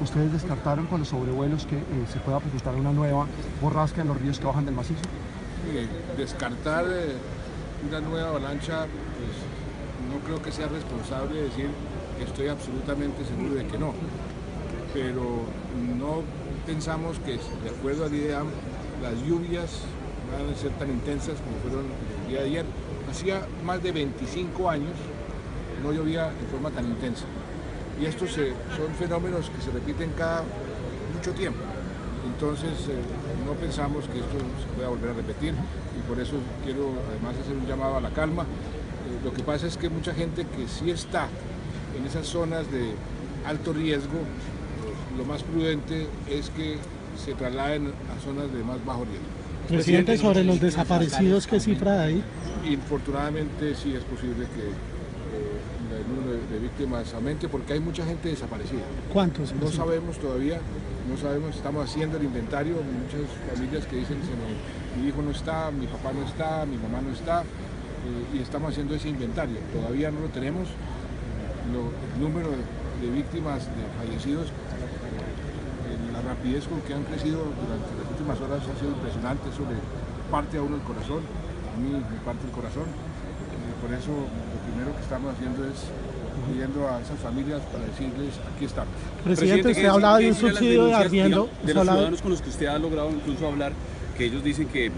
¿Ustedes descartaron con los sobrevuelos que eh, se pueda presentar una nueva borrasca en los ríos que bajan del macizo? Eh, descartar eh, una nueva avalancha, pues no creo que sea responsable decir que estoy absolutamente seguro de que no. Pero no pensamos que, de acuerdo al IDEAM, las lluvias van a ser tan intensas como fueron el día de ayer. Hacía más de 25 años no llovía en forma tan intensa. Y estos eh, son fenómenos que se repiten cada mucho tiempo. Entonces eh, no pensamos que esto se pueda volver a repetir y por eso quiero además hacer un llamado a la calma. Eh, lo que pasa es que mucha gente que sí está en esas zonas de alto riesgo, lo más prudente es que se trasladen a zonas de más bajo riesgo. Presidente, sobre los desaparecidos, ¿qué cifra hay? Infortunadamente sí es posible que eh, aumente porque hay mucha gente desaparecida. ¿Cuántos? No sabemos todavía, no sabemos, estamos haciendo el inventario, muchas familias que dicen, "Se me- mi hijo no está, mi papá no está, mi mamá no está, eh, y estamos haciendo ese inventario. Todavía no lo tenemos, Lo- el número de, víctimas, de fallecidos, eh, la rapidez con que han crecido durante las últimas horas ha sido impresionante, eso le parte a uno el corazón, a mí me parte el corazón, y por eso lo primero que estamos haciendo es pidiendo a esas familias para decirles, aquí estamos. Presidente, usted ¿qué hablaba de un subsidio de arriendo. De los ciudadanos con los que usted ha logrado incluso hablar, que ellos dicen que eh,